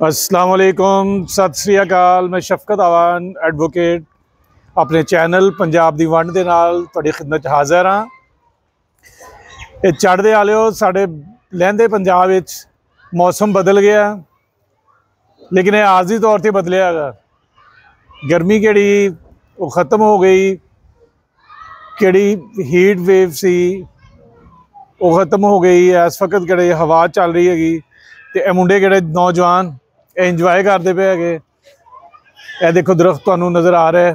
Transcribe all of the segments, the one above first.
السلام علیکم ست سری اکال۔ میں شفقت آوان ایڈوکیٹ اپنے چینل پنجاب دی ونڈ دے نال تہاڈی خدمت حاضر ہاں۔ یہ چڑھتے والے سارے لہندے پنجاب وچ موسم بدل گیا۔ لیکن یہ عارضی طور سے بدلیا گا۔ گرمی کیڑی وہ ختم ہو گئی۔ کیڑی ہیٹ ویو سی وہ ختم ہو گئی۔ اس وقت کہڑے ہوا چل رہی ہے۔ تے اے منڈے کہڑے انجوائے کرتے پے ہے اے دیکھو درخت تمہیں نظر آ رہا ہے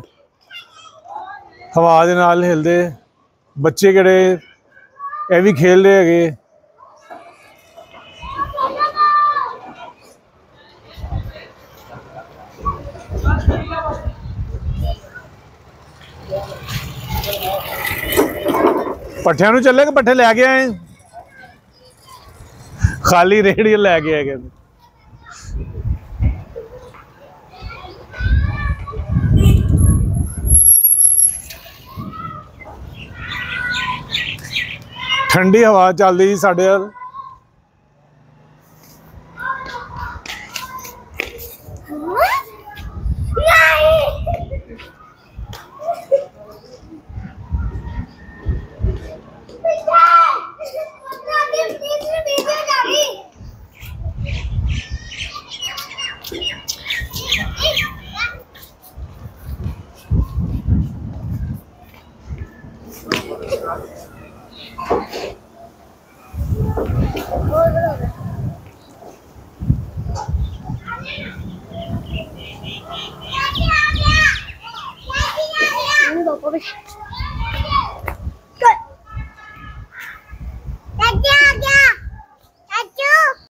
ہوا دے نال ہلدے بچے کہڑے اے بھی کھیل رہے ہے پٹھے نو چلے کہ پٹھے لے کے آئے خالی ریڑی لے ٹھنڈی ہا چل رہی you. 你知道去